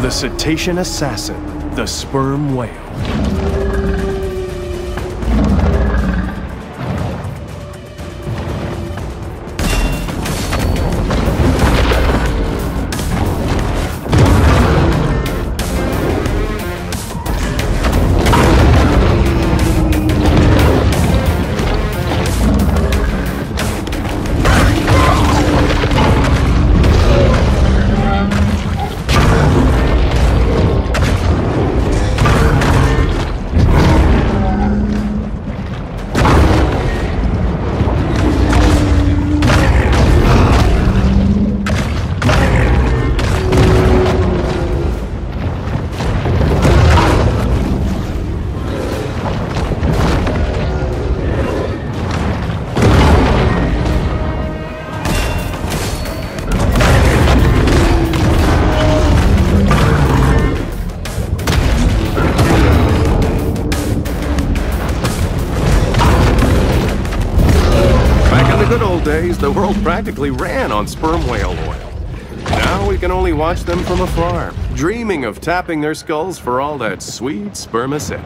The cetacean assassin, the sperm whale. good old days, the world practically ran on sperm whale oil. Now we can only watch them from afar, dreaming of tapping their skulls for all that sweet spermaceti.